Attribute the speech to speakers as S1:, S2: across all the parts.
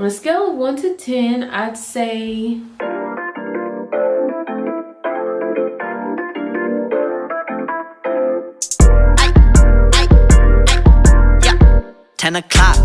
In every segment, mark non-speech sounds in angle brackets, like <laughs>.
S1: On a scale of 1 to 10, I'd say...
S2: Ten o'clock,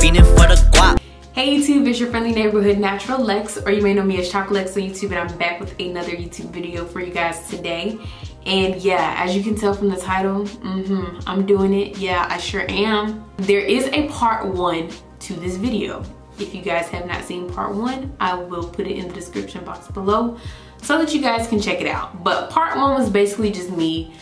S2: feeding for the guap.
S1: Hey YouTube, it's your friendly neighborhood Natural Lex, or you may know me as Chocolate Lex on YouTube, and I'm back with another YouTube video for you guys today. And yeah, as you can tell from the title, mm -hmm, I'm doing it. Yeah, I sure am. There is a part one to this video. If you guys have not seen part one, I will put it in the description box below so that you guys can check it out. But part one was basically just me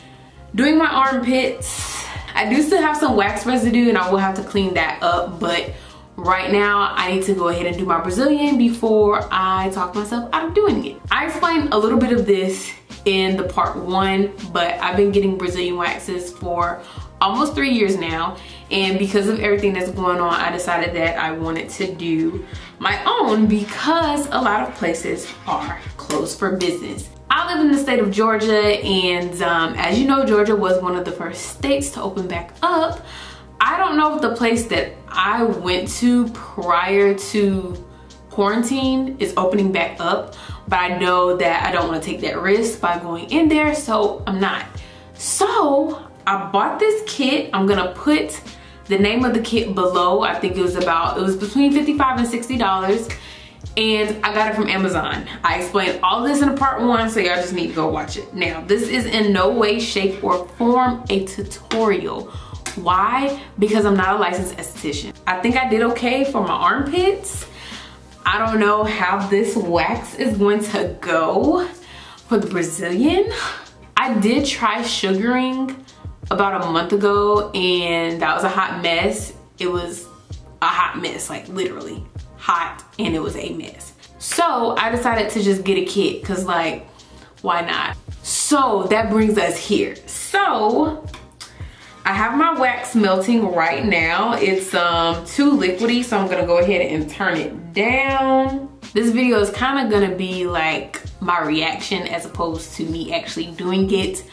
S1: doing my armpits, I do still have some wax residue and I will have to clean that up, but right now I need to go ahead and do my Brazilian before I talk myself out of doing it. I explained a little bit of this in the part one, but I've been getting Brazilian waxes for almost three years now. And because of everything that's going on, I decided that I wanted to do my own because a lot of places are closed for business. I live in the state of Georgia and um, as you know, Georgia was one of the first states to open back up. I don't know if the place that I went to prior to quarantine is opening back up, but I know that I don't wanna take that risk by going in there, so I'm not. So I bought this kit. I'm gonna put the name of the kit below. I think it was about, it was between 55 and $60 and I got it from Amazon. I explained all this in a part one, so y'all just need to go watch it. Now, this is in no way, shape, or form a tutorial. Why? Because I'm not a licensed esthetician. I think I did okay for my armpits. I don't know how this wax is going to go for the Brazilian. I did try sugaring about a month ago and that was a hot mess. It was a hot mess, like literally hot and it was a mess. So I decided to just get a kit cause like, why not? So that brings us here. So I have my wax melting right now. It's um too liquidy, so I'm gonna go ahead and turn it down. This video is kind of gonna be like my reaction as opposed to me actually doing it.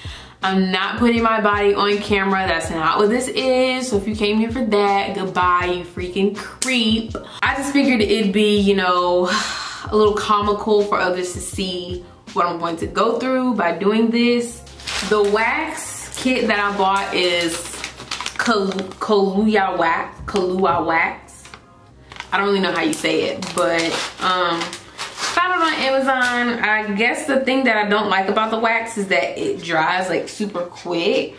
S1: I'm not putting my body on camera. That's not what this is. So if you came here for that, goodbye, you freaking creep. I just figured it'd be, you know, <sighs> a little comical for others to see what I'm going to go through by doing this. The wax kit that I bought is Kolua Wax. Kolua Wax. I don't really know how you say it, but um, on Amazon. I guess the thing that I don't like about the wax is that it dries like super quick.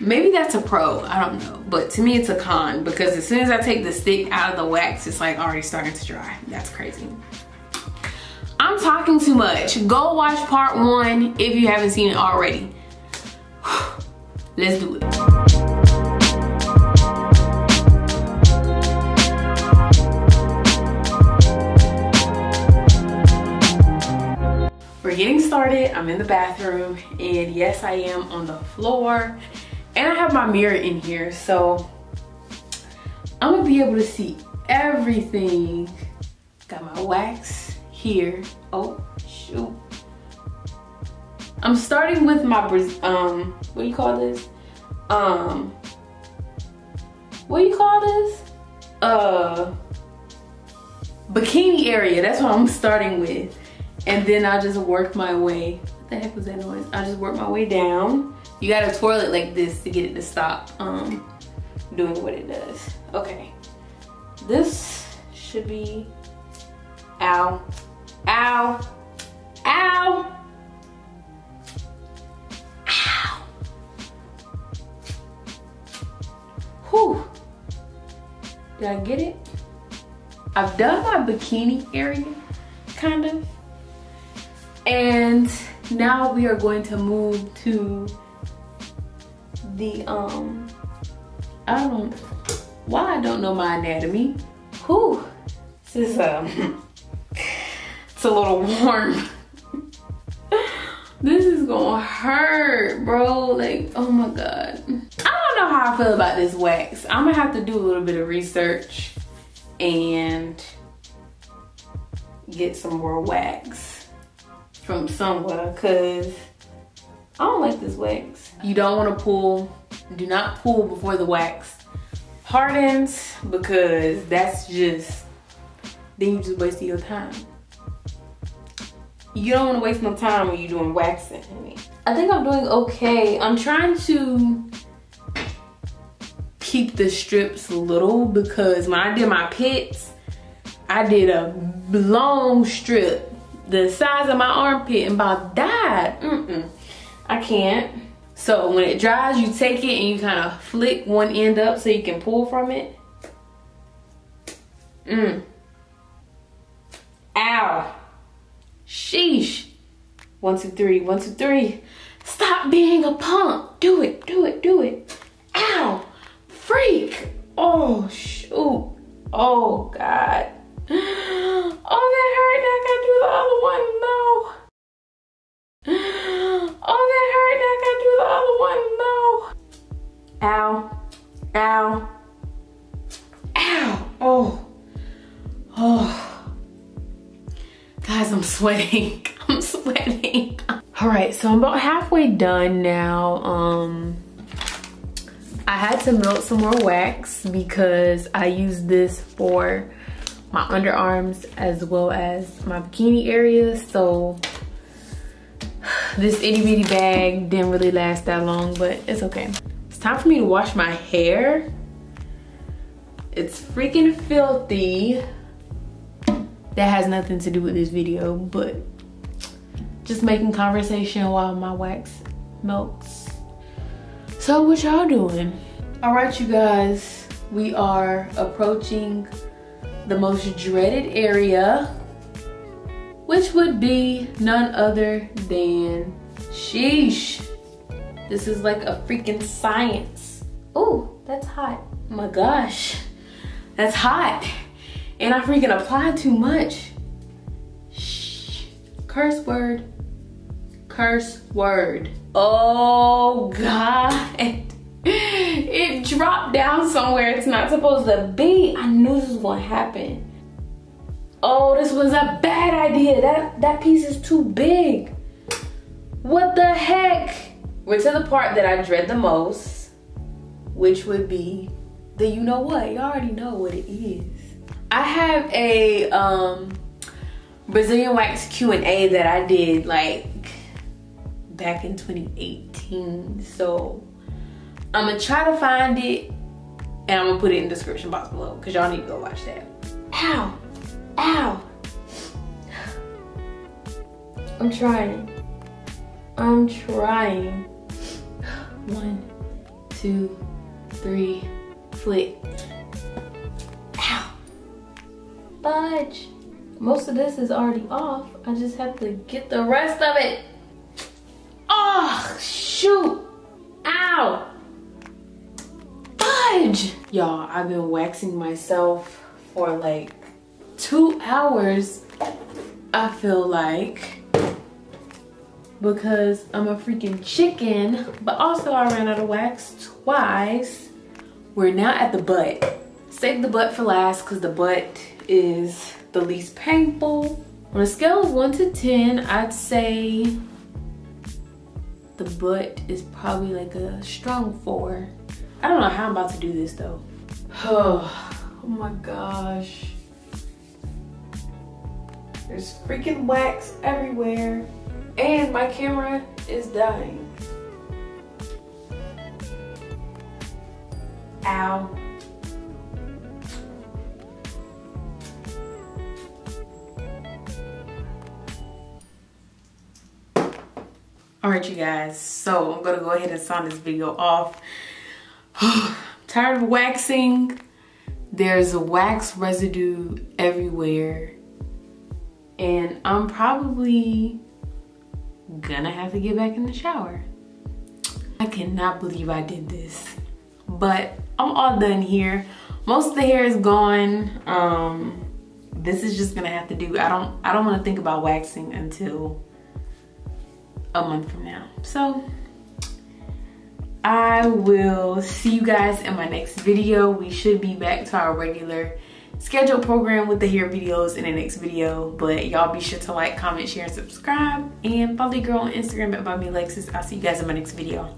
S1: Maybe that's a pro, I don't know. But to me it's a con because as soon as I take the stick out of the wax, it's like already starting to dry. That's crazy. I'm talking too much. Go watch part one if you haven't seen it already. <sighs> Let's do it. Getting started. I'm in the bathroom and yes, I am on the floor and I have my mirror in here. So I'm gonna be able to see everything. Got my wax here. Oh, shoot. I'm starting with my, um, what do you call this? Um, what do you call this? Uh, bikini area. That's what I'm starting with and then I just work my way. What the heck was that noise? I just work my way down. You gotta twirl it like this to get it to stop um, doing what it does. Okay, this should be, ow, ow, ow, ow. Whew, did I get it? I've done my bikini area, kind of. And now we are going to move to the, um, I don't, why I don't know my anatomy. Whew, this is, um, <laughs> it's a little warm. <laughs> this is gonna hurt, bro. Like, oh my God. I don't know how I feel about this wax. I'm gonna have to do a little bit of research and get some more wax from somewhere because I don't like this wax. You don't want to pull, do not pull before the wax hardens because that's just then you just wasted your time. You don't want to waste no time when you're doing waxing. I think I'm doing okay. I'm trying to keep the strips little because when I did my pits, I did a long strip the size of my armpit and about died. Mm-mm. I can't. So when it dries, you take it and you kind of flick one end up so you can pull from it. Mm. Ow. Sheesh. One, two, three, one, two, three. Stop being a punk. Do it, do it, do it. Ow. Freak. Oh, shoot. Oh, God. <gasps> Oh, that hurt. I gotta do the other one. No. Oh, that hurt. I gotta do the other one. No. Ow. Ow. Ow. Oh. Oh. Guys, I'm sweating. <laughs> I'm sweating. All right, so I'm about halfway done now. Um, I had to melt some more wax because I used this for my underarms as well as my bikini area. So <sighs> this itty bitty bag didn't really last that long, but it's okay. It's time for me to wash my hair. It's freaking filthy. That has nothing to do with this video, but just making conversation while my wax melts. So what y'all doing? All right, you guys, we are approaching the most dreaded area, which would be none other than sheesh. This is like a freaking science. Oh, that's hot. My gosh, that's hot. And I freaking applied too much. Shh, curse word, curse word. Oh God <laughs> it dropped down somewhere it's not supposed to be. I knew this was gonna happen. Oh, this was a bad idea. That, that piece is too big. What the heck? We're to the part that I dread the most, which would be the you know what. You already know what it is. I have a um, Brazilian wax Q&A that I did like back in 2018. So I'm gonna try to find it and I'm gonna put it in the description box below because y'all need to go watch that. Ow, ow. I'm trying. I'm trying. One, two, three, flick. Ow. Fudge. Most of this is already off. I just have to get the rest of it. Oh, shoot. Ow fudge! Y'all, I've been waxing myself for like two hours, I feel like, because I'm a freaking chicken, but also I ran out of wax twice. We're now at the butt. Save the butt for last because the butt is the least painful. On a scale of one to 10, I'd say the butt is probably like a strong four. I don't know how I'm about to do this though. Oh, <sighs> oh my gosh. There's freaking wax everywhere. And my camera is dying. Ow. All right, you guys, so I'm gonna go ahead and sign this video off. <sighs> tired of waxing. There's a wax residue everywhere. And I'm probably gonna have to get back in the shower. I cannot believe I did this. But I'm all done here. Most of the hair is gone. Um, this is just gonna have to do. I don't I don't wanna think about waxing until a month from now. So I will see you guys in my next video. We should be back to our regular scheduled program with the hair videos in the next video. But y'all be sure to like, comment, share, and subscribe. And follow the girl on Instagram at BuyMeAlexis. I'll see you guys in my next video.